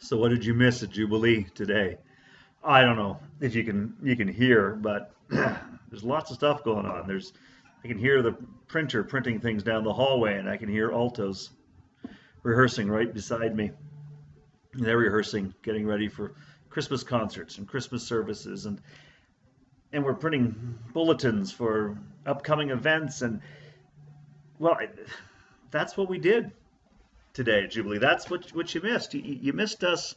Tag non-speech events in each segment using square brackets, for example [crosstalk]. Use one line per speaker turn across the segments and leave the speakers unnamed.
So what did you miss at Jubilee today? I don't know if you can you can hear, but [clears throat] there's lots of stuff going on. There's I can hear the printer printing things down the hallway, and I can hear altos rehearsing right beside me. They're rehearsing, getting ready for Christmas concerts and Christmas services, and and we're printing bulletins for upcoming events. And well, I, that's what we did today Jubilee. That's what what you missed. You, you missed us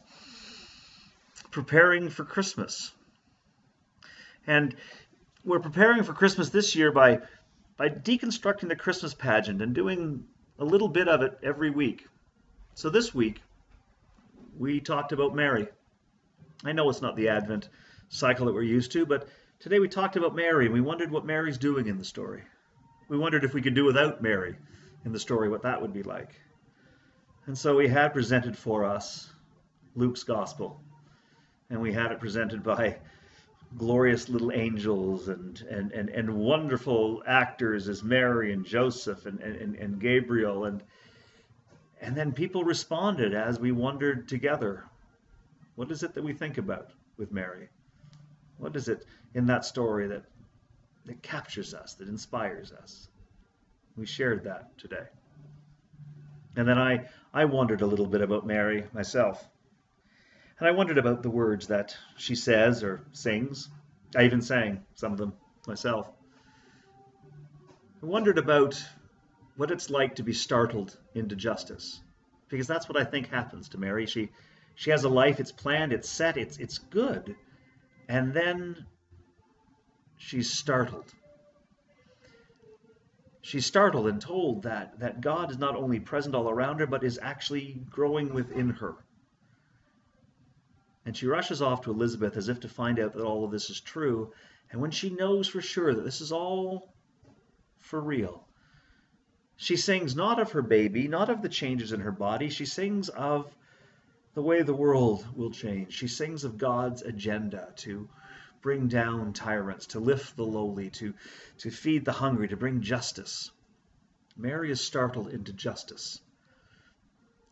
preparing for Christmas. And we're preparing for Christmas this year by by deconstructing the Christmas pageant and doing a little bit of it every week. So this week we talked about Mary. I know it's not the Advent cycle that we're used to, but today we talked about Mary and we wondered what Mary's doing in the story. We wondered if we could do without Mary in the story, what that would be like. And so we had presented for us Luke's Gospel, and we had it presented by glorious little angels and, and, and, and wonderful actors as Mary and Joseph and, and, and Gabriel. And, and then people responded as we wondered together what is it that we think about with Mary? What is it in that story that, that captures us, that inspires us? We shared that today. And then I, I wondered a little bit about Mary myself. And I wondered about the words that she says or sings. I even sang some of them myself. I wondered about what it's like to be startled into justice. Because that's what I think happens to Mary. She she has a life, it's planned, it's set, it's it's good. And then she's startled. She's startled and told that that God is not only present all around her, but is actually growing within her. And she rushes off to Elizabeth as if to find out that all of this is true. And when she knows for sure that this is all for real, she sings not of her baby, not of the changes in her body. She sings of the way the world will change. She sings of God's agenda to bring down tyrants, to lift the lowly, to, to feed the hungry, to bring justice. Mary is startled into justice.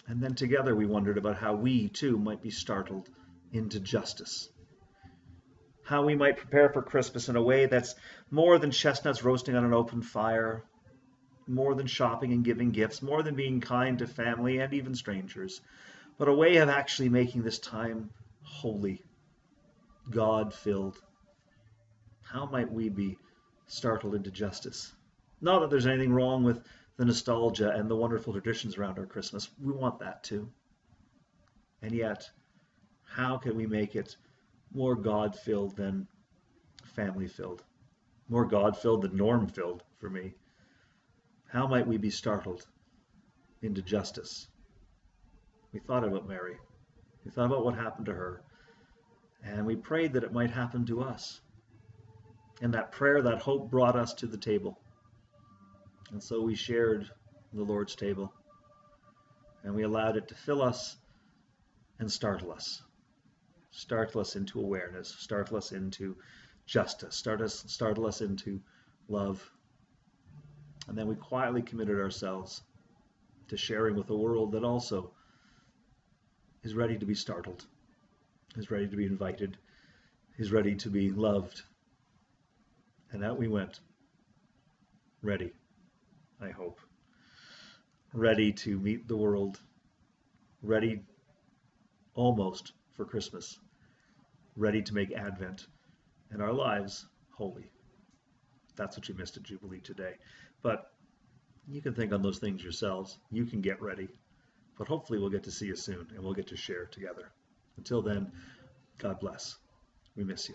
And then together we wondered about how we too might be startled into justice. How we might prepare for Christmas in a way that's more than chestnuts roasting on an open fire, more than shopping and giving gifts, more than being kind to family and even strangers, but a way of actually making this time holy, God filled. How might we be startled into justice? Not that there's anything wrong with the nostalgia and the wonderful traditions around our Christmas. We want that too. And yet, how can we make it more God filled than family filled? More God filled than Norm filled for me. How might we be startled into justice? We thought about Mary. We thought about what happened to her. And we prayed that it might happen to us. And that prayer, that hope brought us to the table. And so we shared the Lord's table. And we allowed it to fill us and startle us startle us into awareness, startle us into justice, start us, startle us into love. And then we quietly committed ourselves to sharing with a world that also is ready to be startled, is ready to be invited, is ready to be loved. And out we went, ready, I hope, ready to meet the world, ready almost for Christmas, ready to make Advent and our lives holy. That's what you missed at Jubilee today. But you can think on those things yourselves. You can get ready. But hopefully, we'll get to see you soon and we'll get to share together. Until then, God bless. We miss you.